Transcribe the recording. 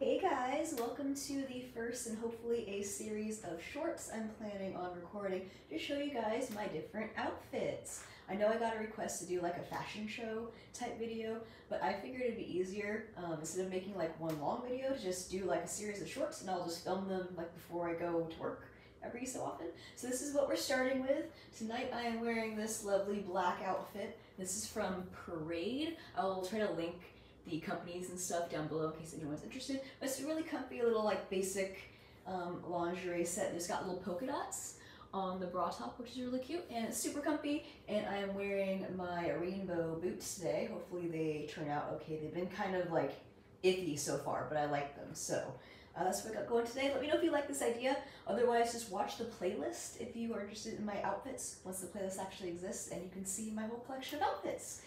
Hey guys, welcome to the first and hopefully a series of shorts I'm planning on recording to show you guys my different outfits. I know I got a request to do like a fashion show type video, but I figured it'd be easier um, instead of making like one long video to just do like a series of shorts and I'll just film them like before I go to work every so often. So this is what we're starting with. Tonight I am wearing this lovely black outfit. This is from Parade. I will try to link the companies and stuff down below in case anyone's interested. But it's a really comfy little like basic um, lingerie set. It's got little polka dots on the bra top, which is really cute, and super comfy. And I am wearing my rainbow boots today. Hopefully they turn out okay. They've been kind of like iffy so far, but I like them. So uh, that's what I got going today. Let me know if you like this idea. Otherwise, just watch the playlist if you are interested in my outfits once the playlist actually exists and you can see my whole collection of outfits.